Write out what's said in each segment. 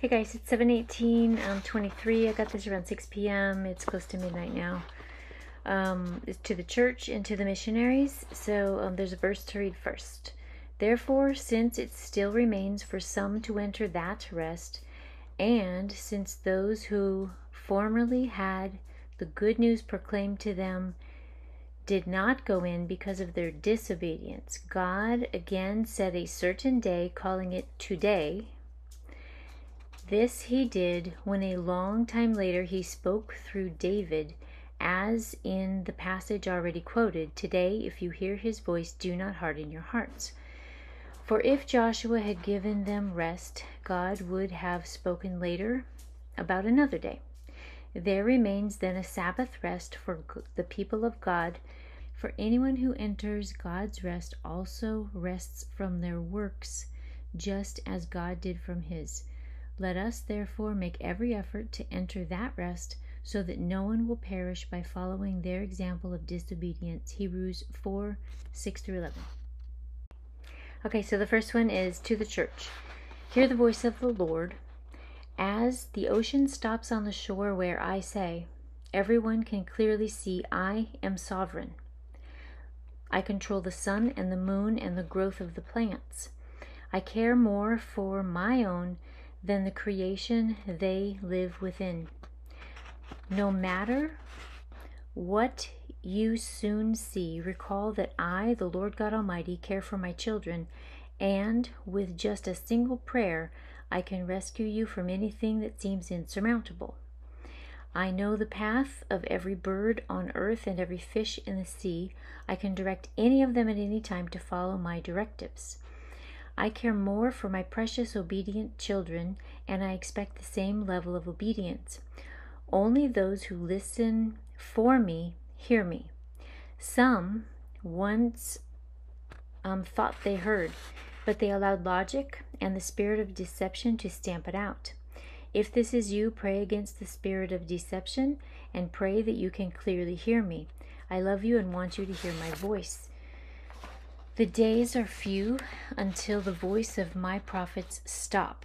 Hey guys, it's 718, um, 23. I got this around 6 p.m. It's close to midnight now. Um, it's to the church and to the missionaries. So um, there's a verse to read first. Therefore, since it still remains for some to enter that rest, and since those who formerly had the good news proclaimed to them did not go in because of their disobedience, God again set a certain day, calling it today. This he did when a long time later he spoke through David, as in the passage already quoted Today, if you hear his voice, do not harden your hearts. For if Joshua had given them rest, God would have spoken later about another day. There remains then a Sabbath rest for the people of God. For anyone who enters God's rest also rests from their works, just as God did from his. Let us therefore make every effort to enter that rest, so that no one will perish by following their example of disobedience. Hebrews 4 6 through 11. Okay, so the first one is to the church. Hear the voice of the Lord. As the ocean stops on the shore where I say, everyone can clearly see I am sovereign. I control the sun and the moon and the growth of the plants. I care more for my own than the creation they live within. No matter what you soon see, recall that I, the Lord God Almighty, care for my children, and with just a single prayer, I can rescue you from anything that seems insurmountable. I know the path of every bird on earth and every fish in the sea. I can direct any of them at any time to follow my directives. I care more for my precious obedient children, and I expect the same level of obedience. Only those who listen for me hear me. Some once um, thought they heard, but they allowed logic and the spirit of deception to stamp it out. If this is you, pray against the spirit of deception and pray that you can clearly hear me. I love you and want you to hear my voice. The days are few until the voice of my prophets stop.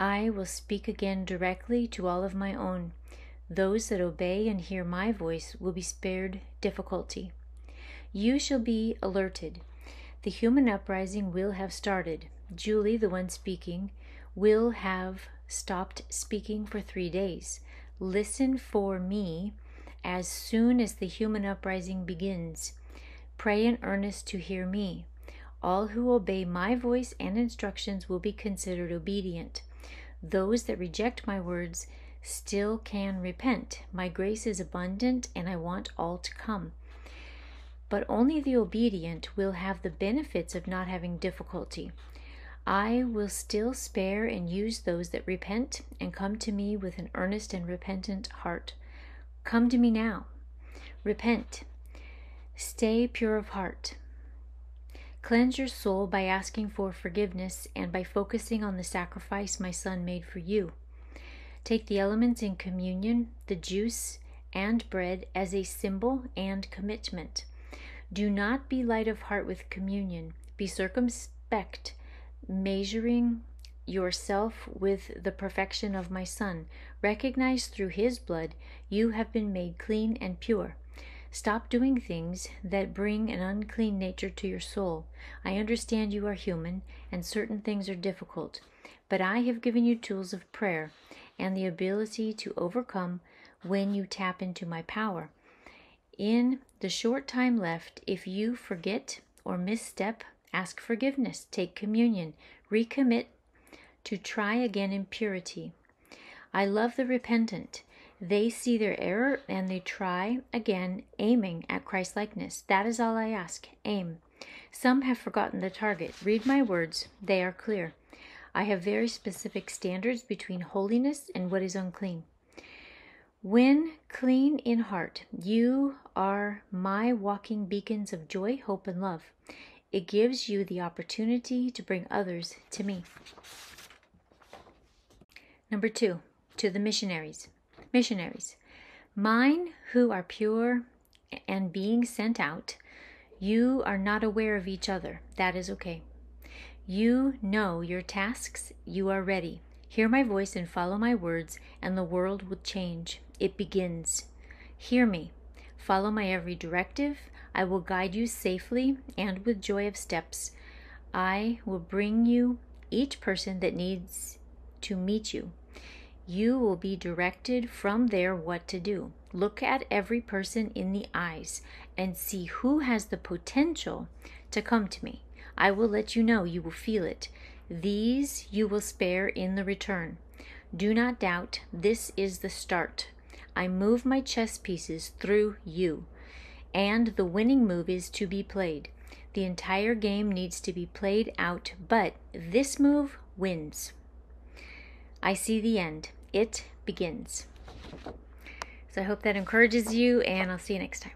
I will speak again directly to all of my own. Those that obey and hear my voice will be spared difficulty. You shall be alerted. The human uprising will have started. Julie, the one speaking, will have stopped speaking for three days. Listen for me as soon as the human uprising begins. Pray in earnest to hear me. All who obey my voice and instructions will be considered obedient. Those that reject my words still can repent. My grace is abundant, and I want all to come. But only the obedient will have the benefits of not having difficulty. I will still spare and use those that repent and come to me with an earnest and repentant heart. Come to me now. Repent. Stay pure of heart. Cleanse your soul by asking for forgiveness and by focusing on the sacrifice my Son made for you. Take the elements in communion, the juice and bread, as a symbol and commitment. Do not be light of heart with communion. Be circumspect, measuring yourself with the perfection of my Son. Recognize through his blood you have been made clean and pure. Stop doing things that bring an unclean nature to your soul. I understand you are human and certain things are difficult, but I have given you tools of prayer and the ability to overcome when you tap into my power. In the short time left, if you forget or misstep, ask forgiveness, take communion, recommit to try again in purity. I love the repentant. They see their error and they try again, aiming at Christlikeness. That is all I ask. Aim. Some have forgotten the target. Read my words, they are clear. I have very specific standards between holiness and what is unclean. When clean in heart, you are my walking beacons of joy, hope, and love. It gives you the opportunity to bring others to me. Number two, to the missionaries. Missionaries, mine who are pure and being sent out, you are not aware of each other. That is okay. You know your tasks, you are ready. Hear my voice and follow my words, and the world will change. It begins. Hear me. Follow my every directive. I will guide you safely and with joy of steps. I will bring you each person that needs to meet you. You will be directed from there what to do. Look at every person in the eyes and see who has the potential to come to me. I will let you know, you will feel it. These you will spare in the return. Do not doubt, this is the start. I move my chess pieces through you, and the winning move is to be played. The entire game needs to be played out, but this move wins. I see the end. It begins. So I hope that encourages you, and I'll see you next time.